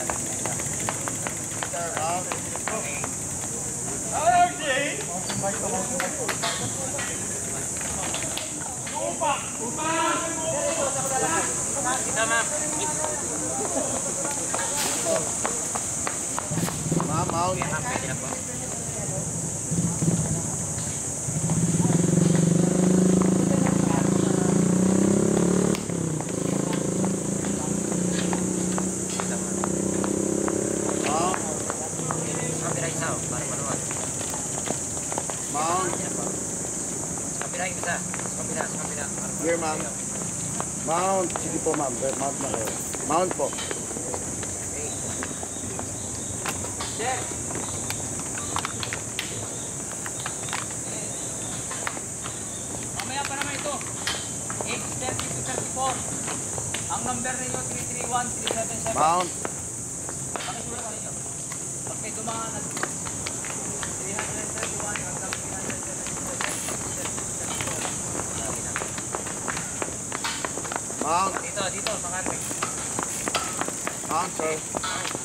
Ma'am, mount. Mount. Kapira yung isa. Kapira, kapira. Here, ma'am. Mount. Sige po, ma'am. Mount na kayo. Mount po. Check. Mamaya pa naman ito. 830 to 34. Ang number ninyo 331-377. Mount. Pakisulat ka ninyo. Pag may dumaan at Mount. Dito, dito, pangatlo. Mount, sir.